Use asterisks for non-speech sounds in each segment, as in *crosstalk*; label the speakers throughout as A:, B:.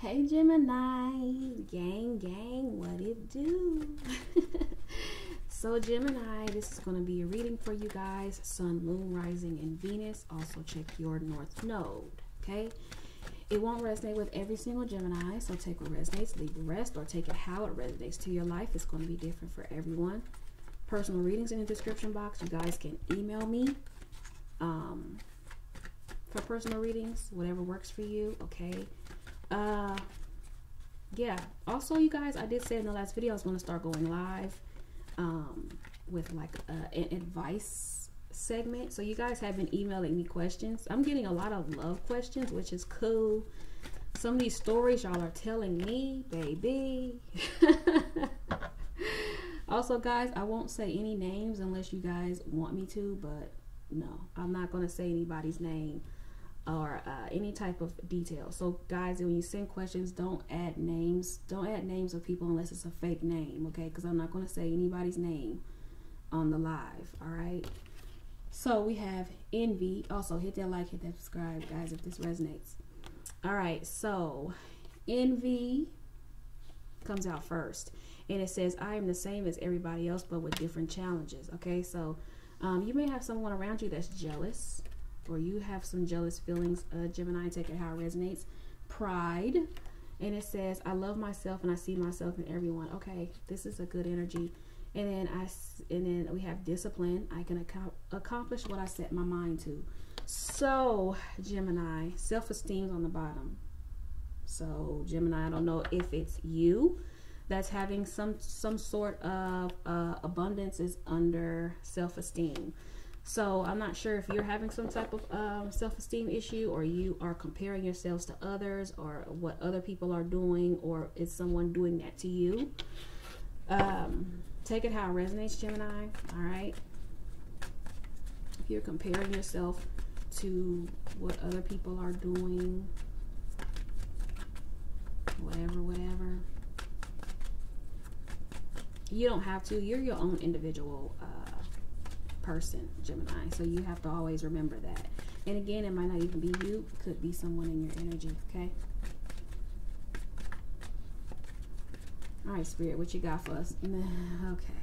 A: Hey Gemini, gang gang, what it do? *laughs* so Gemini, this is going to be a reading for you guys. Sun, Moon, Rising, and Venus. Also check your North Node, okay? It won't resonate with every single Gemini, so take what resonates, leave the rest, or take it how it resonates to your life. It's going to be different for everyone. Personal readings in the description box. You guys can email me um, for personal readings, whatever works for you, okay? Uh, yeah. Also, you guys, I did say in the last video I was going to start going live um, with like a, an advice segment. So you guys have been emailing me questions. I'm getting a lot of love questions, which is cool. Some of these stories y'all are telling me, baby. *laughs* also, guys, I won't say any names unless you guys want me to, but no, I'm not going to say anybody's name or uh, any type of detail. So, guys, when you send questions, don't add names. Don't add names of people unless it's a fake name, okay? Because I'm not going to say anybody's name on the live, all right? So we have envy. Also, hit that like, hit that subscribe, guys, if this resonates. All right, so envy comes out first. And it says, I am the same as everybody else, but with different challenges. Okay, so um, you may have someone around you that's jealous, or you have some jealous feelings. Uh, Gemini, take it how it resonates. Pride. And it says, I love myself and I see myself in everyone. Okay, this is a good energy and then I and then we have discipline. I can ac accomplish what I set my mind to. So Gemini, self-esteem on the bottom. So Gemini, I don't know if it's you that's having some some sort of uh, abundance is under self-esteem. So I'm not sure if you're having some type of um, self-esteem issue or you are comparing yourselves to others or what other people are doing or is someone doing that to you. Um, Take it how it resonates, Gemini. All right. If you're comparing yourself to what other people are doing, whatever, whatever. You don't have to. You're your own individual uh, person, Gemini. So you have to always remember that. And again, it might not even be you. It could be someone in your energy, okay? All right, Spirit, what you got for us? *laughs* Okay.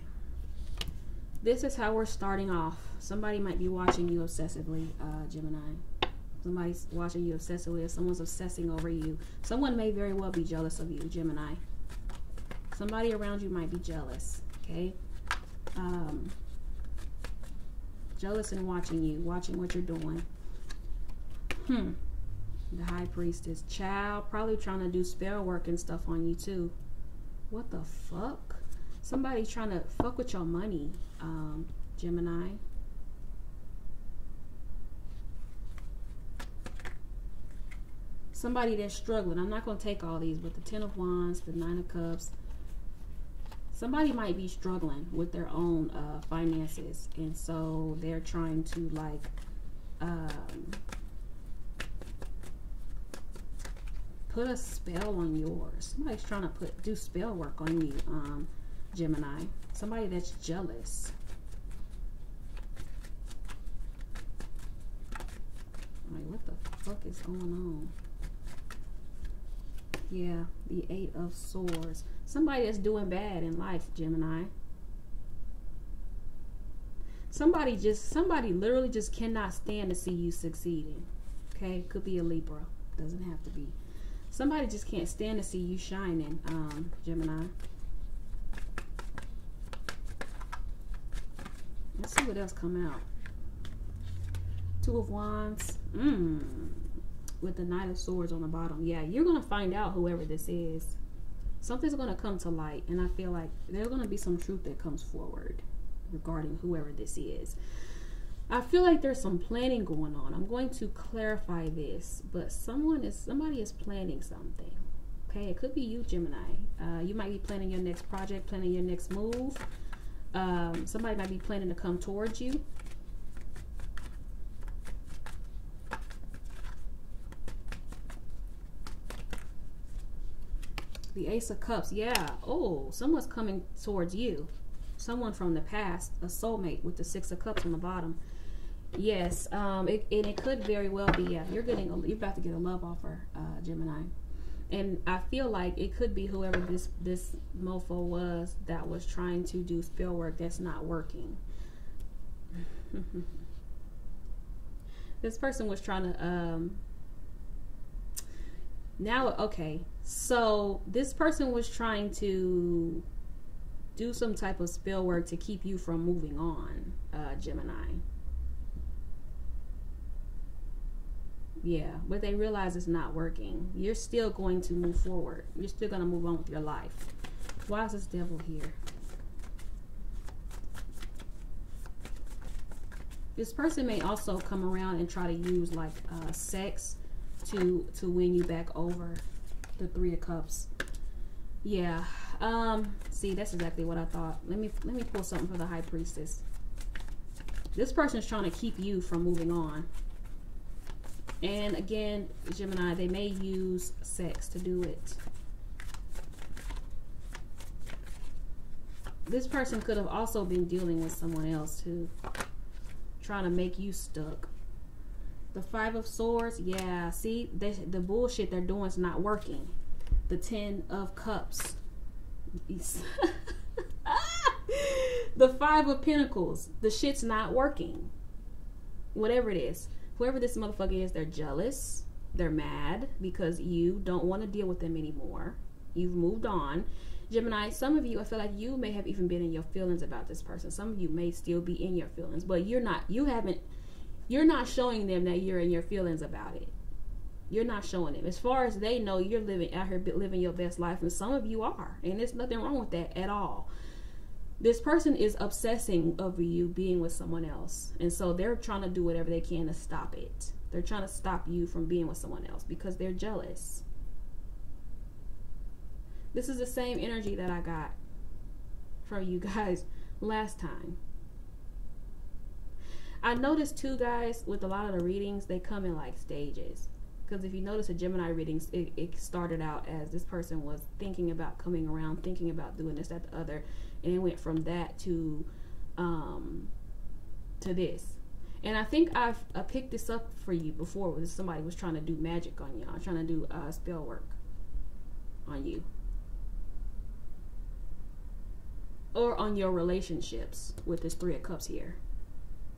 A: This is how we're starting off. Somebody might be watching you obsessively, uh, Gemini. Somebody's watching you obsessively. Someone's obsessing over you. Someone may very well be jealous of you, Gemini. Somebody around you might be jealous, okay? Um, jealous and watching you, watching what you're doing. Hmm. The high priestess. Child, probably trying to do spell work and stuff on you too. What the fuck? Somebody trying to fuck with your money, um, Gemini. Somebody that's struggling. I'm not going to take all these, but the Ten of Wands, the Nine of Cups. Somebody might be struggling with their own uh, finances. And so they're trying to like... Um, put a spell on yours. Somebody's trying to put do spell work on you, um, Gemini. Somebody that's jealous. Like, what the fuck is going on? Yeah, the Eight of Swords. Somebody that's doing bad in life, Gemini. Somebody just, somebody literally just cannot stand to see you succeeding. Okay, could be a Libra. Doesn't have to be. Somebody just can't stand to see you shining, um, Gemini. Let's see what else come out. Two of Wands. Mmm. With the Knight of Swords on the bottom. Yeah, you're going to find out whoever this is. Something's going to come to light. And I feel like there's going to be some truth that comes forward regarding whoever this is. I feel like there's some planning going on. I'm going to clarify this, but someone is somebody is planning something. Okay, it could be you, Gemini. Uh, you might be planning your next project, planning your next move. Um, somebody might be planning to come towards you. The Ace of Cups. Yeah. Oh, someone's coming towards you. Someone from the past, a soulmate with the Six of Cups on the bottom. Yes, um, it, and it could very well be. Yeah, you're getting. A, you're about to get a love offer, uh, Gemini. and I feel like it could be whoever this this mofo was that was trying to do spell work that's not working. *laughs* this person was trying to um now okay so this person was trying to do some type of spell work to keep you from moving on uh gemini Yeah, but they realize it's not working. You're still going to move forward. You're still going to move on with your life. Why is this devil here? This person may also come around and try to use like uh, sex to to win you back over the three of cups. Yeah. Um. See, that's exactly what I thought. Let me let me pull something for the high priestess. This person is trying to keep you from moving on. And again, Gemini, they may use sex to do it. This person could have also been dealing with someone else too. Trying to make you stuck. The Five of Swords, yeah. See, they, the bullshit they're doing is not working. The Ten of Cups. *laughs* the Five of Pentacles. The shit's not working. Whatever it is whoever this motherfucker is, they're jealous. They're mad because you don't want to deal with them anymore. You've moved on. Gemini, some of you, I feel like you may have even been in your feelings about this person. Some of you may still be in your feelings, but you're not, you haven't, you're not showing them that you're in your feelings about it. You're not showing them. As far as they know, you're living out here living your best life, and some of you are, and there's nothing wrong with that at all this person is obsessing over you being with someone else. And so they're trying to do whatever they can to stop it. They're trying to stop you from being with someone else because they're jealous. This is the same energy that I got from you guys *laughs* last time. I noticed too, guys, with a lot of the readings, they come in like stages. Because if you notice the Gemini readings, it, it started out as this person was thinking about coming around, thinking about doing this, that, the other and it went from that to um to this. And i think i've I picked this up for you before when somebody was trying to do magic on y'all trying to do uh, spell work on you. Or on your relationships with this three of cups here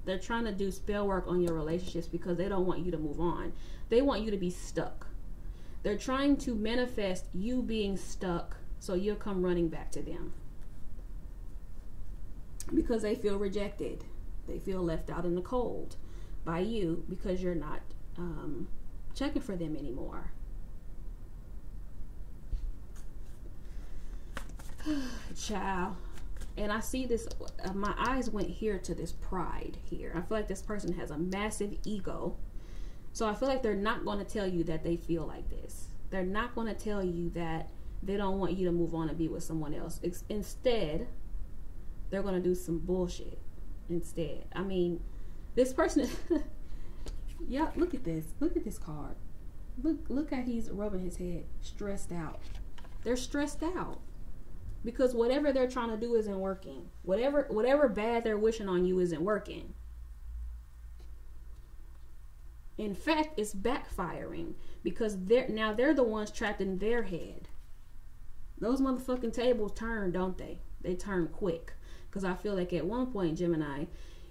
A: they're trying to do spell work on your relationships because they don't want you to move on they want you to be stuck they're trying to manifest you being stuck so you'll come running back to them because they feel rejected. They feel left out in the cold by you because you're not um, checking for them anymore. *sighs* Child. And I see this, uh, my eyes went here to this pride here. I feel like this person has a massive ego. So I feel like they're not going to tell you that they feel like this. They're not going to tell you that they don't want you to move on and be with someone else. It's, instead, they're going to do some bullshit instead. I mean, this person, *laughs* yeah, look at this. Look at this card. Look, look how he's rubbing his head, stressed out. They're stressed out because whatever they're trying to do isn't working. Whatever, whatever bad they're wishing on you isn't working. In fact, it's backfiring because they're now they're the ones trapped in their head. Those motherfucking tables turn, don't they? They turn quick. Because I feel like at one point, Gemini,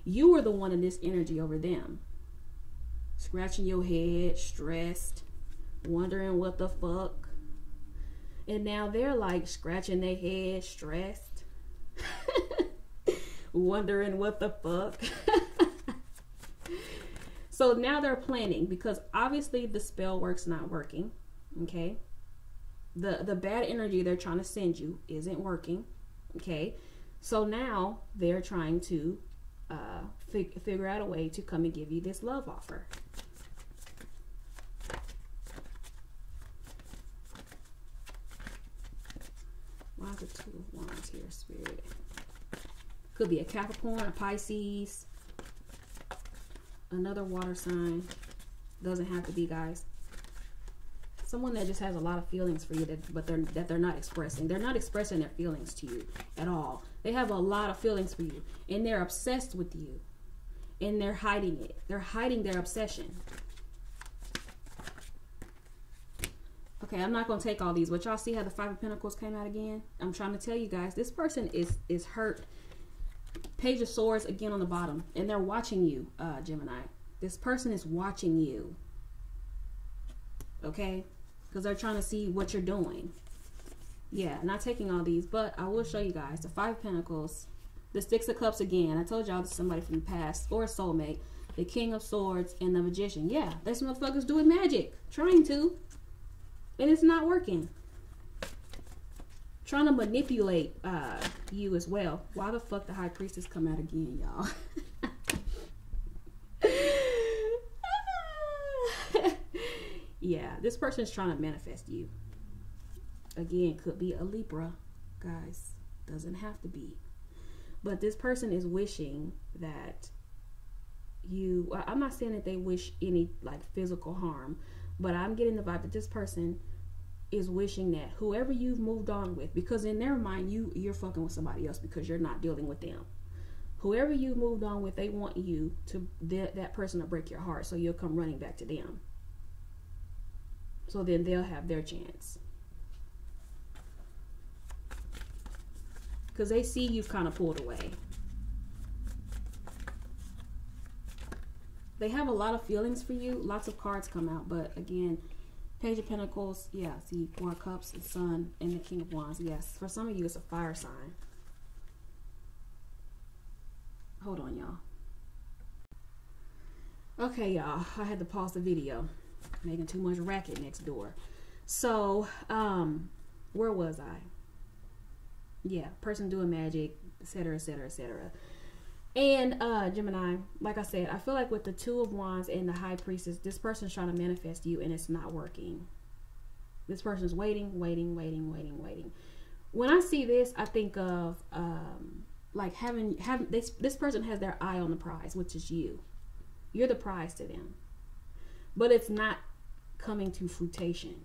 A: you were the one in this energy over them. Scratching your head, stressed, wondering what the fuck. And now they're like scratching their head, stressed, *laughs* wondering what the fuck. *laughs* so now they're planning because obviously the spell work's not working. Okay. The the bad energy they're trying to send you isn't working. Okay. So now they're trying to uh, fig- figure out a way to come and give you this love offer. Why is it two spirit? Could be a Capricorn, a Pisces, another water sign. Doesn't have to be, guys. Someone that just has a lot of feelings for you that but they're that they're not expressing. They're not expressing their feelings to you at all. They have a lot of feelings for you and they're obsessed with you and they're hiding it. They're hiding their obsession Okay, I'm not gonna take all these, but y'all see how the Five of Pentacles came out again? I'm trying to tell you guys, this person is is hurt. Page of Swords again on the bottom, and they're watching you, uh, Gemini. This person is watching you. Okay, because they're trying to see what you're doing. Yeah, not taking all these, but I will show you guys the Five of Pentacles, the Six of Cups again. I told y'all this is somebody from the past or a soulmate. The King of Swords and the Magician. Yeah, this motherfucker's doing magic, trying to, and it's not working. Trying to manipulate uh, you as well. Why the fuck the High Priestess come out again, y'all? *laughs* yeah, this person is trying to manifest you. Again, could be a Libra, guys. Doesn't have to be. But this person is wishing that you, I'm not saying that they wish any like physical harm, but I'm getting the vibe that this person is wishing that whoever you've moved on with, because in their mind you you're fucking with somebody else because you're not dealing with them. Whoever you moved on with, they want you to that that person to break your heart, so you'll come running back to them. So then they'll have their chance. Because they see you've kind of pulled away. They have a lot of feelings for you. Lots of cards come out, but again, Page of Pentacles, yeah, see, Four of Cups, the Sun, and the King of Wands. Yes, for some of you, it's a fire sign. Hold on, y'all. Okay, y'all, I had to pause the video. Making too much racket next door. So, um, where was I? Yeah, person doing magic, etc., etc., etc. And uh Gemini, like I said, I feel like with the two of wands and the high priestess, this person's trying to manifest you and it's not working. This person's waiting, waiting, waiting, waiting, waiting. When I see this, I think of um like having having this this person has their eye on the prize, which is you. You're the prize to them. But it's not coming to fruition.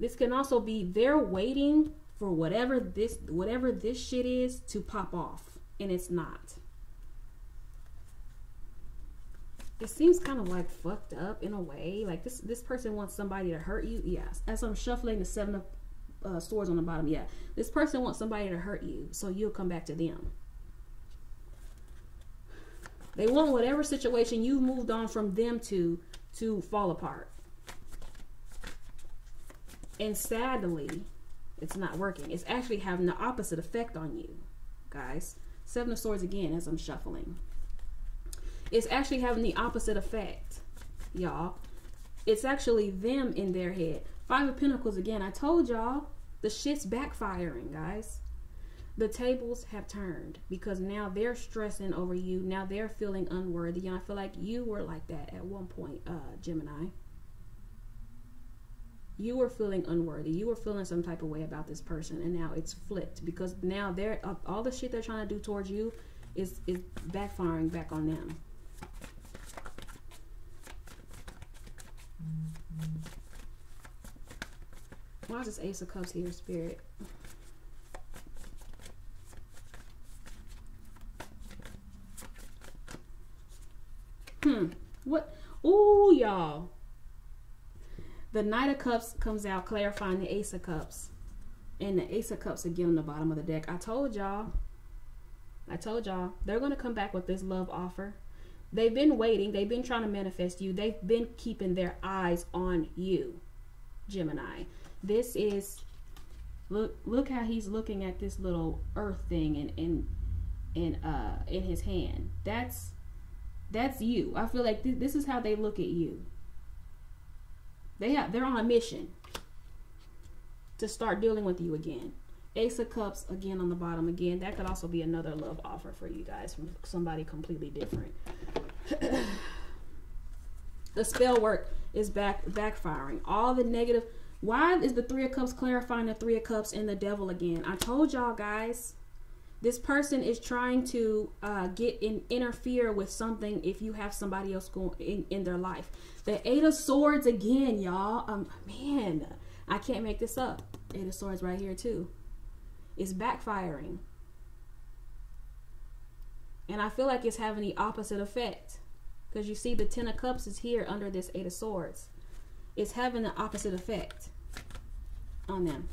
A: This can also be they're waiting for whatever this whatever this shit is to pop off and it's not. It seems kind of like fucked up in a way. Like this this person wants somebody to hurt you. Yes. As I'm shuffling the seven of uh, swords on the bottom, yeah. This person wants somebody to hurt you, so you'll come back to them. They want whatever situation you've moved on from them to to fall apart. And sadly, it's not working. It's actually having the opposite effect on you, guys. Seven of Swords again as I'm shuffling. It's actually having the opposite effect, y'all. It's actually them in their head. Five of Pentacles again. I told y'all the shit's backfiring, guys. The tables have turned because now they're stressing over you. Now they're feeling unworthy. And I feel like you were like that at one point, uh, Gemini you were feeling unworthy. You were feeling some type of way about this person and now it's flipped because now they're uh, all the shit they're trying to do towards you is is backfiring back on them. Why is this ace of cups here spirit hmm what oh y'all the Knight of Cups comes out clarifying the Ace of Cups. And the Ace of Cups again on the bottom of the deck. I told y'all. I told y'all. They're going to come back with this love offer. They've been waiting. They've been trying to manifest you. They've been keeping their eyes on you, Gemini. This is look look how he's looking at this little earth thing in in in uh in his hand. That's that's you. I feel like th- this is how they look at you. They have they're on a mission to start dealing with you again. Ace of Cups again on the bottom again. That could also be another love offer for you guys from somebody completely different. *clears throat* the spell work is back backfiring. All the negative. Why is the Three of Cups clarifying the Three of Cups and the Devil again? I told y'all guys this person is trying to uh, get in interfere with something if you have somebody else going in, in their life. The eight of swords again y'all. Um man i can't make this up. Eight of swords right here too. It's backfiring. And i feel like it's having the opposite effect. Because you see the ten of cups is here under this eight of swords. It's having the opposite effect on them.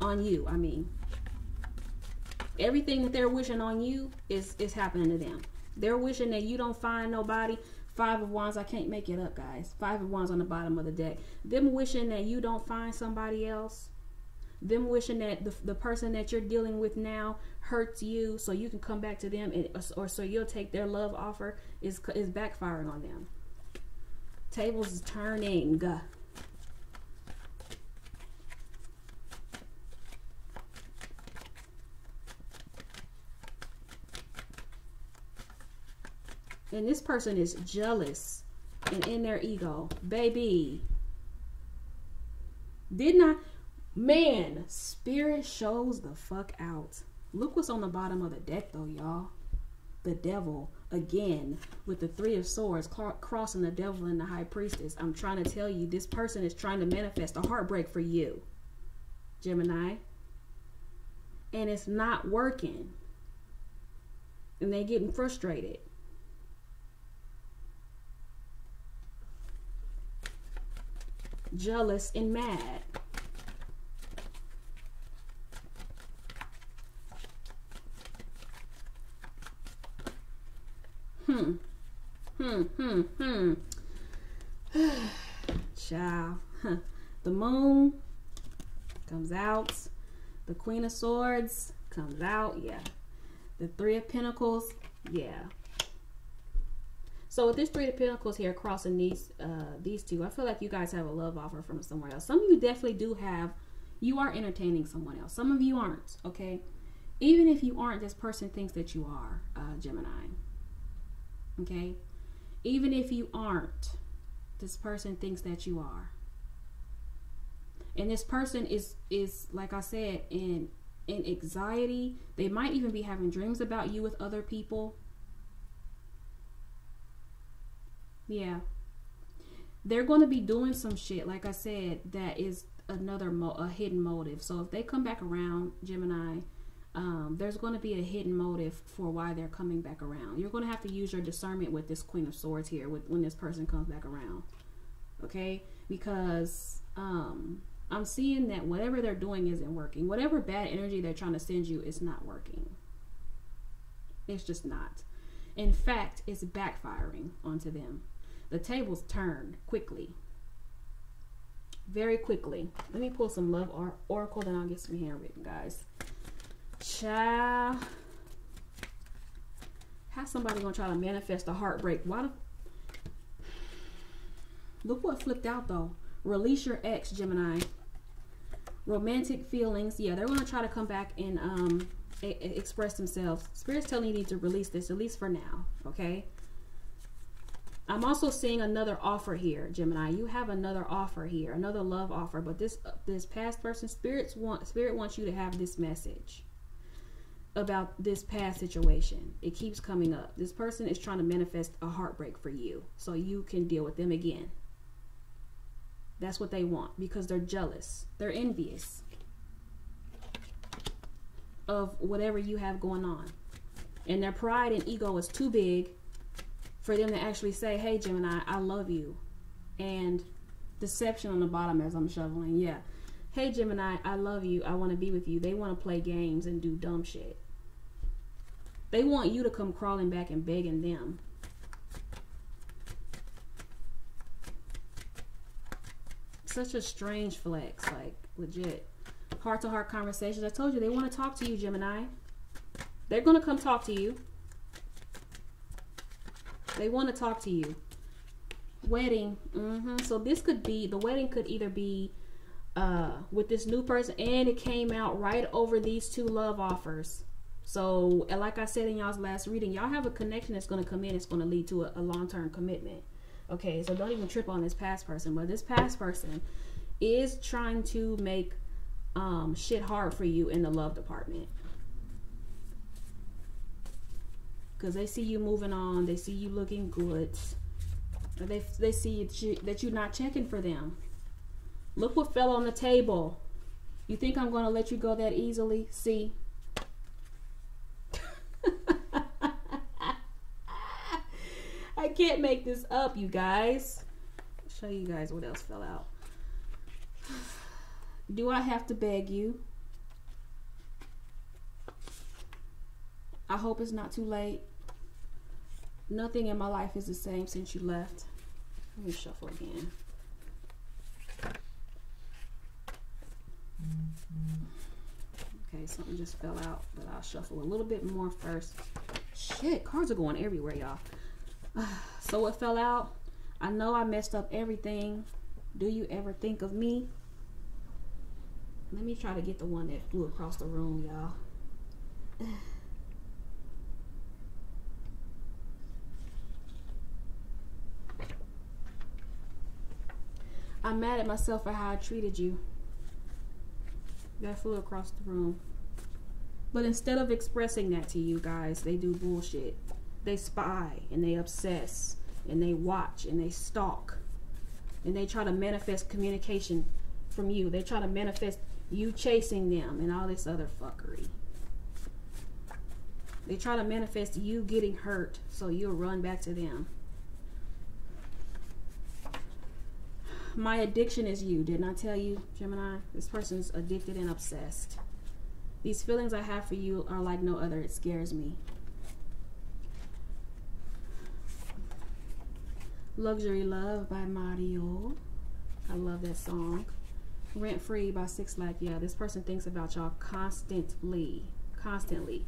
A: On you, I mean. Everything that they're wishing on you is is happening to them. They're wishing that you don't find nobody. Five of Wands, I can't make it up, guys. Five of Wands on the bottom of the deck. Them wishing that you don't find somebody else. Them wishing that the, the person that you're dealing with now hurts you so you can come back to them and, or so you'll take their love offer is, is backfiring on them. Tables is turning. And this person is jealous and in their ego. Baby. Didn't I? Man, spirit shows the fuck out. Look what's on the bottom of the deck, though, y'all. The devil, again, with the three of swords, crossing the devil and the high priestess. I'm trying to tell you, this person is trying to manifest a heartbreak for you, Gemini. And it's not working. And they getting frustrated. Jealous, and mad. Hmm. Hmm, hmm, hmm. *sighs* Child. the moon comes out. The queen of swords comes out. Yeah. The three of pentacles. Yeah. So with this three of pentacles here crossing these uh, these two, I feel like you guys have a love offer from somewhere else. Some of you definitely do have. You are entertaining someone else. Some of you aren't. Okay, even if you aren't, this person thinks that you are uh, Gemini. Okay, even if you aren't, this person thinks that you are. And this person is is like I said in in anxiety. They might even be having dreams about you with other people Yeah. They're going to be doing some shit, like I said, that is another a hidden motive. So if they come back around, Gemini, um, there's going to be a hidden motive for why they're coming back around. You're going to have to use your discernment with this Queen of Swords here with, when this person comes back around. Okay? Because um, I'm seeing that whatever they're doing isn't working. Whatever bad energy they're trying to send you is not working. It's just not. In fact, it's backfiring onto them the tables turned quickly. Very quickly. Let me pull some love or oracle, then I'll get some handwritten, guys. Child. How's somebody gonna try to manifest a heartbreak? Why the Look what flipped out though. Release your ex, Gemini. Romantic feelings. Yeah, they're gonna try to come back and um express themselves. Spirit's telling you need to release this, at least for now. Okay. I'm also seeing another offer here, Gemini. You have another offer here, another love offer. But this uh, this past person, spirits want spirit wants you to have this message about this past situation. It keeps coming up. This person is trying to manifest a heartbreak for you, so you can deal with them again. That's what they want because they're jealous. They're envious of whatever you have going on. And their pride and ego is too big for them to actually say, hey, Gemini, I love you. And deception on the bottom as I'm shoveling. Yeah. Hey, Gemini, I love you. I want to be with you. They want to play games and do dumb shit. They want you to come crawling back and begging them. Such a strange flex, like legit. Heart to heart conversations. I told you they want to talk to you, Gemini. They're going to come talk to you. They want to talk to you. Wedding. Mm-hmm. So this could be the wedding could either be uh, with this new person, and it came out right over these two love offers. So, like I said in y'all's last reading, y'all have a connection that's going to come in. It's going to lead to a, a long term commitment. Okay, so don't even trip on this past person. But this past person is trying to make um, shit hard for you in the love department. Because they see you moving on. They see you looking good. They, they see that, you, that you're not checking for them. Look what fell on the table. You think I'm going to let you go that easily? See? *laughs* I can't make this up, you guys. show you guys what else fell out. *sighs* Do I have to beg you? I hope it's not too late. Nothing in my life is the same since you left. Let me shuffle again. Okay, something just fell out, but I'll shuffle a little bit more first. Shit, cards are going everywhere, y'all. *sighs* so what fell out? I know I messed up everything. Do you ever think of me? Let me try to get the one that flew across the room, y'all. *sighs* I'm mad at myself for how I treated you. That flew across the room. But instead of expressing that to you guys, they do bullshit. They spy and they obsess and they watch and they stalk and they try to manifest communication from you. They try to manifest you chasing them and all this other fuckery. They try to manifest you getting hurt so you'll run back to them. My addiction is you. Didn't I tell you, Gemini? This person's addicted and obsessed. These feelings I have for you are like no other. It scares me. Luxury Love by Mario. I love that song. Rent Free by Six Lack. Yeah, this person thinks about y'all constantly. Constantly.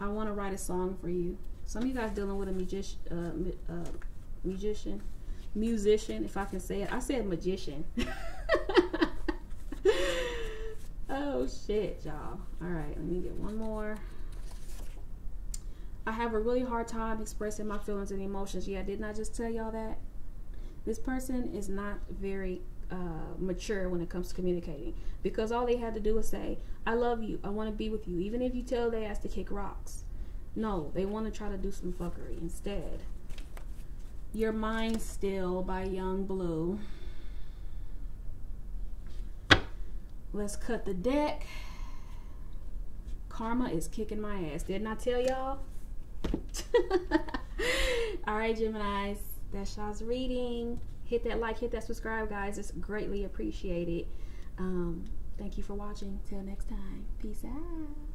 A: I want to write a song for you. Some of you guys dealing with a music, uh, uh, musician musician, if I can say it. I said magician. *laughs* oh shit, y'all. All right, let me get one more. I have a really hard time expressing my feelings and emotions. Yeah, didn't I just tell y'all that? This person is not very uh, mature when it comes to communicating because all they had to do was say, I love you, I want to be with you, even if you tell their ass to kick rocks. No, they want to try to do some fuckery instead. You're Mine Still by Yung Bleu. Let's cut the deck. Karma is kicking my ass. Didn't I tell y'all? *laughs* All right, Geminis. That's y'all's reading. Hit that like, hit that subscribe, guys. It's greatly appreciated. Um, thank you for watching. Till next time. Peace out.